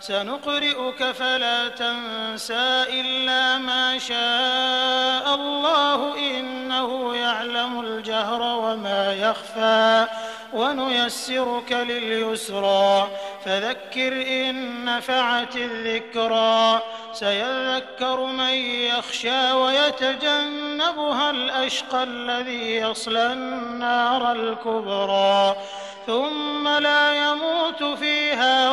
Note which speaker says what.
Speaker 1: سنقرئك فلا تنسى إلا ما شاء الله إنه يعلم الجهر وما يخفى ونيسرك لليسرى فذكر إن نفعت الذكرى سيذكر من يخشى ويتجنبها الأشقى الذي يصلى النار الكبرى ثم لا يموت فيها